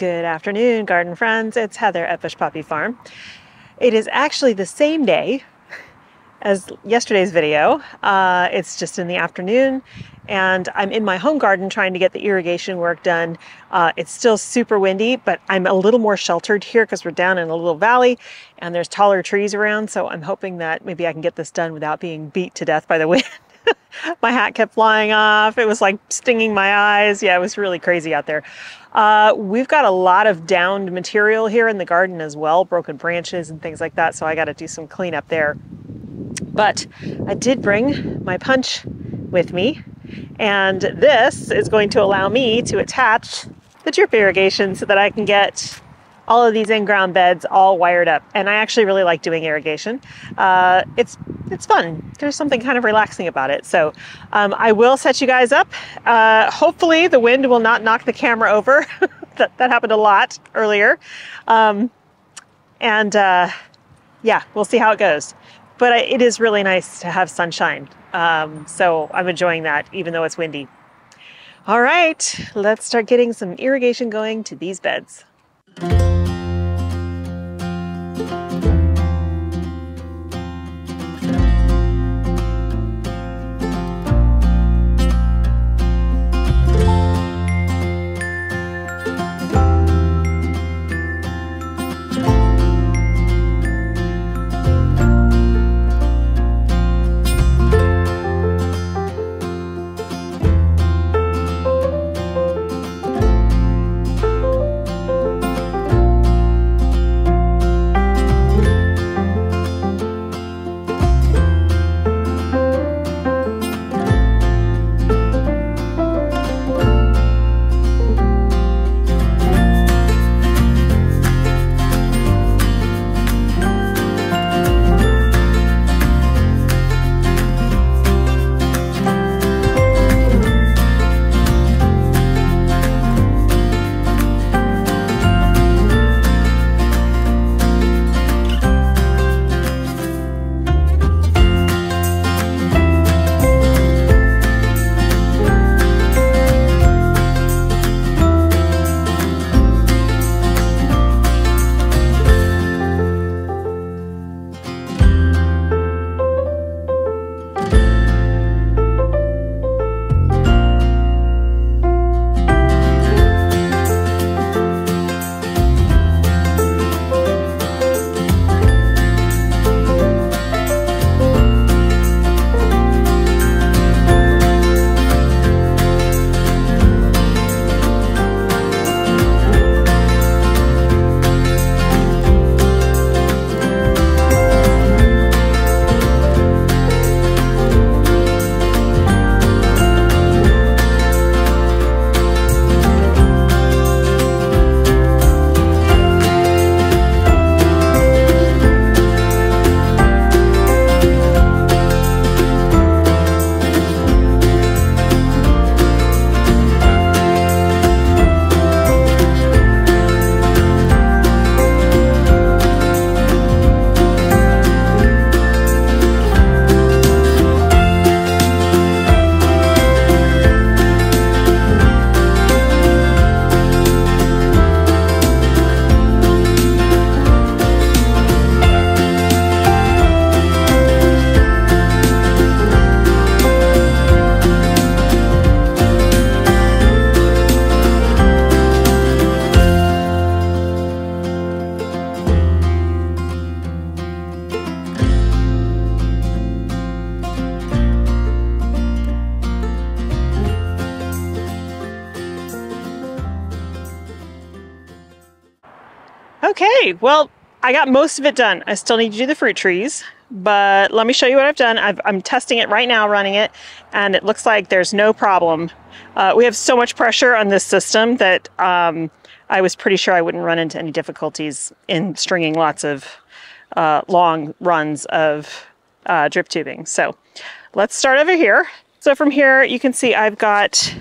Good afternoon, garden friends. It's Heather at Bush Poppy Farm. It is actually the same day as yesterday's video. Uh, it's just in the afternoon, and I'm in my home garden trying to get the irrigation work done. Uh, it's still super windy, but I'm a little more sheltered here because we're down in a little valley and there's taller trees around. So I'm hoping that maybe I can get this done without being beat to death by the wind. my hat kept flying off. It was like stinging my eyes. Yeah, it was really crazy out there. Uh, we've got a lot of downed material here in the garden as well, broken branches and things like that. So I got to do some cleanup there. But I did bring my punch with me, and this is going to allow me to attach the drip irrigation so that I can get all of these in-ground beds all wired up. And I actually really like doing irrigation. Uh, it's it's fun. There's something kind of relaxing about it. So um, I will set you guys up. Uh, hopefully the wind will not knock the camera over. that, that happened a lot earlier. Um, and uh, yeah, we'll see how it goes. But it is really nice to have sunshine. Um, so I'm enjoying that even though it's windy. All right, let's start getting some irrigation going to these beds. Well, I got most of it done. I still need to do the fruit trees, but let me show you what I've done. i am testing it right now, running it, and it looks like there's no problem. Uh, we have so much pressure on this system that um, I was pretty sure I wouldn't run into any difficulties in stringing lots of uh, long runs of uh, drip tubing. So let's start over here. So from here, you can see I've got,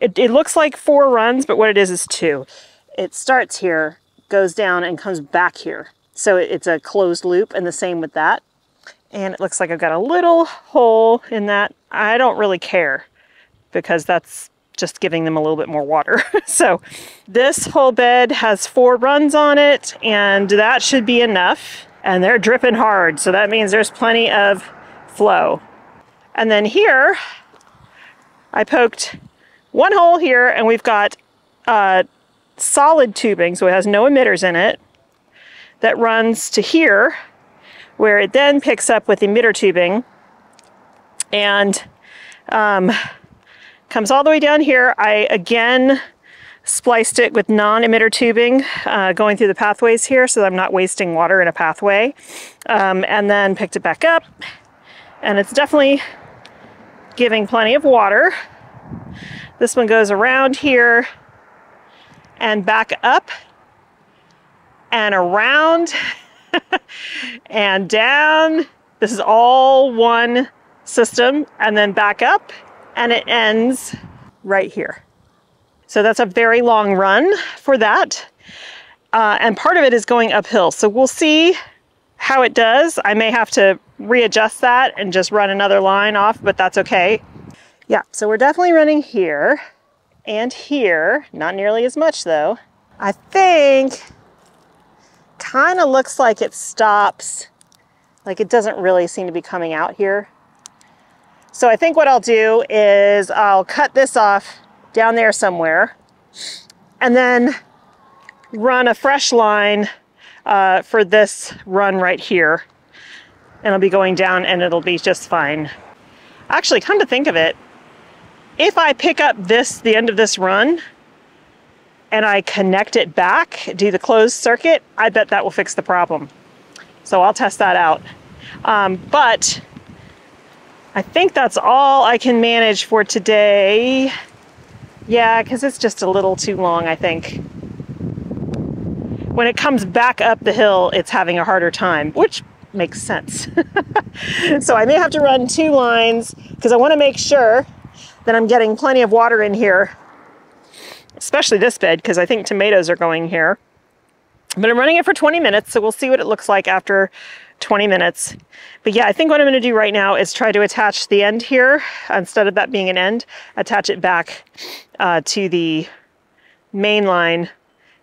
it, it looks like four runs, but what it is is two. It starts here goes down and comes back here. So it's a closed loop and the same with that. And it looks like I've got a little hole in that. I don't really care because that's just giving them a little bit more water. so this whole bed has four runs on it and that should be enough. And they're dripping hard. So that means there's plenty of flow. And then here, I poked one hole here and we've got uh, solid tubing, so it has no emitters in it, that runs to here, where it then picks up with emitter tubing and um, comes all the way down here. I again spliced it with non-emitter tubing uh, going through the pathways here so I'm not wasting water in a pathway. Um, and then picked it back up and it's definitely giving plenty of water. This one goes around here and back up and around and down. This is all one system and then back up and it ends right here. So that's a very long run for that. Uh, and part of it is going uphill. So we'll see how it does. I may have to readjust that and just run another line off, but that's okay. Yeah, so we're definitely running here and here, not nearly as much though. I think kind of looks like it stops, like it doesn't really seem to be coming out here. So I think what I'll do is I'll cut this off down there somewhere and then run a fresh line uh, for this run right here. And I'll be going down and it'll be just fine. Actually, come to think of it, if I pick up this, the end of this run, and I connect it back, do the closed circuit, I bet that will fix the problem. So I'll test that out. Um, but I think that's all I can manage for today. Yeah, because it's just a little too long, I think. When it comes back up the hill, it's having a harder time, which makes sense. so I may have to run two lines because I want to make sure that I'm getting plenty of water in here, especially this bed because I think tomatoes are going here. But I'm running it for 20 minutes, so we'll see what it looks like after 20 minutes. But yeah, I think what I'm gonna do right now is try to attach the end here, instead of that being an end, attach it back uh, to the main line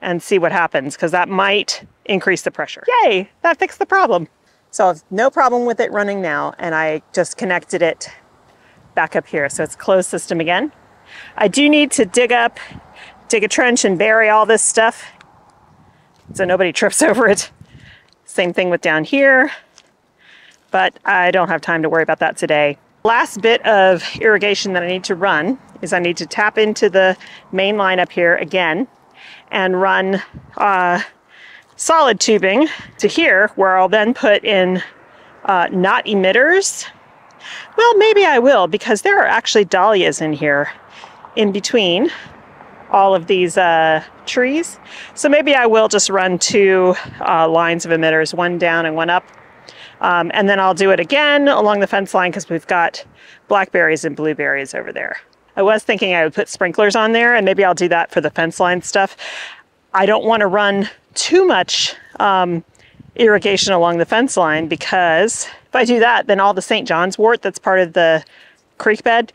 and see what happens, because that might increase the pressure. Yay, that fixed the problem. So I've no problem with it running now, and I just connected it back up here. So it's closed system again. I do need to dig up, dig a trench and bury all this stuff so nobody trips over it. Same thing with down here, but I don't have time to worry about that today. Last bit of irrigation that I need to run is I need to tap into the main line up here again and run uh, solid tubing to here where I'll then put in uh, not emitters. Well, maybe I will because there are actually dahlias in here in between all of these uh, trees. So maybe I will just run two uh, lines of emitters, one down and one up. Um, and then I'll do it again along the fence line because we've got blackberries and blueberries over there. I was thinking I would put sprinklers on there and maybe I'll do that for the fence line stuff. I don't want to run too much um, irrigation along the fence line because if I do that, then all the St. John's wort that's part of the creek bed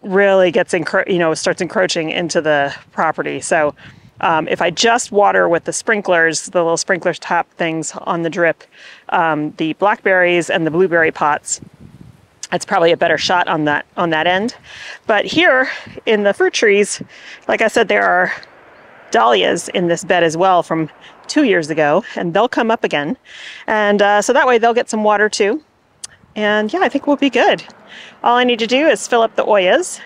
really gets, you know, starts encroaching into the property. So um, if I just water with the sprinklers, the little sprinkler top things on the drip, um, the blackberries and the blueberry pots, it's probably a better shot on that on that end. But here in the fruit trees, like I said, there are dahlias in this bed as well from two years ago, and they'll come up again. And uh, so that way they'll get some water too. And yeah, I think we'll be good. All I need to do is fill up the oyas.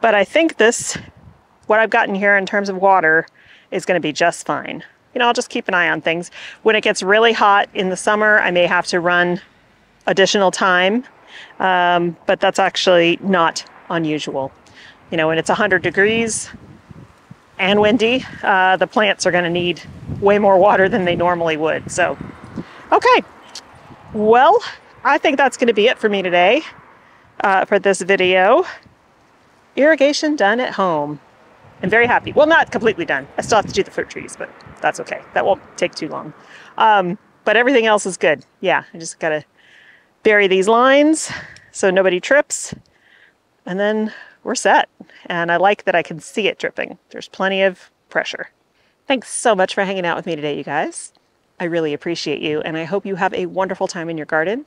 But I think this, what I've gotten here in terms of water, is going to be just fine. You know, I'll just keep an eye on things. When it gets really hot in the summer, I may have to run additional time, um, but that's actually not unusual. You know, when it's 100 degrees and windy, uh, the plants are going to need way more water than they normally would. So, okay. Well, I think that's going to be it for me today uh, for this video. Irrigation done at home. I'm very happy. Well, not completely done. I still have to do the fruit trees, but that's okay. That won't take too long. Um, but everything else is good. Yeah, I just got to bury these lines so nobody trips. And then we're set. And I like that I can see it dripping. There's plenty of pressure. Thanks so much for hanging out with me today, you guys. I really appreciate you, and I hope you have a wonderful time in your garden,